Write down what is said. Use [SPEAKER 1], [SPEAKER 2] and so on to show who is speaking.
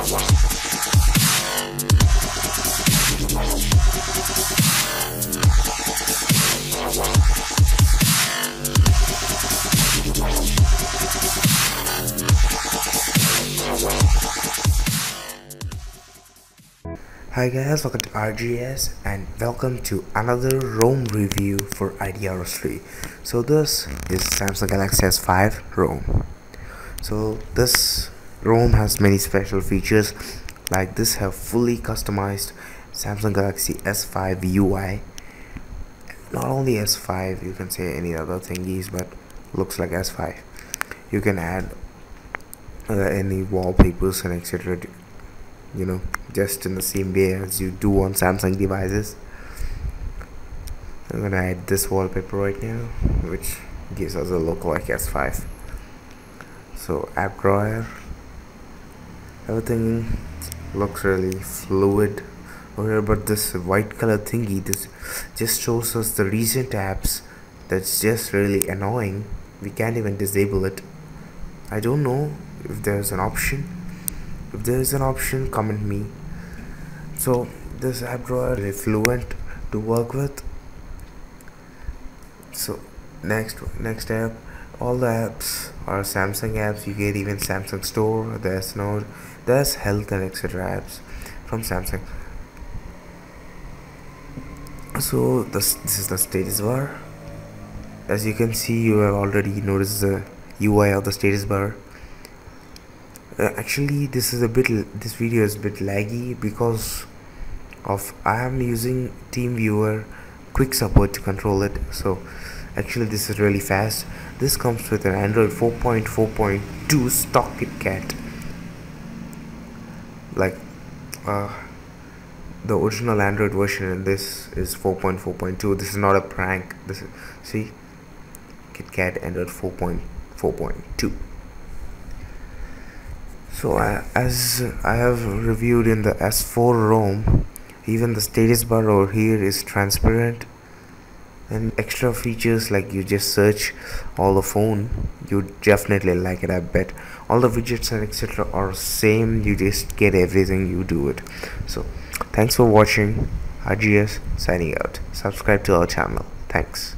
[SPEAKER 1] Hi guys, welcome to RGS and welcome to another ROM review for Idea Aurus 3. So this is Samsung Galaxy S5 ROM. So this ROM has many special features like this have fully customized Samsung Galaxy S5 UI. Not only S5, you can say any other thingies but looks like S5. You can add uh, any wallpapers and etc you know just in the same way as you do on Samsung devices I'm gonna add this wallpaper right now which gives us a look like S5 so app drawer everything looks really fluid over here but this white color thingy this just shows us the recent apps that's just really annoying. We can't even disable it. I don't know if there's an option. If there is an option comment me. So this app drawer is fluent to work with. So next next app all the apps are samsung apps. You get even samsung store there's node there's health and etc apps from samsung. So this this is the status bar. As you can see you have already noticed the ui of the status bar. Uh, actually this is a bit this video is a bit laggy because of I am using TeamViewer quick support to control it. So actually this is really fast. This comes with an Android 4.4.2 stock KitKat like uh, the original Android version and this is 4.4.2 this is not a prank. This is see? KitKat Android 4.4.2 so uh, as I have reviewed in the S4 ROM even the status bar over here is transparent and extra features like you just search all the phone you definitely like it I bet. All the widgets and etc are same you just get everything you do it. So thanks for watching. RGS signing out. Subscribe to our channel. Thanks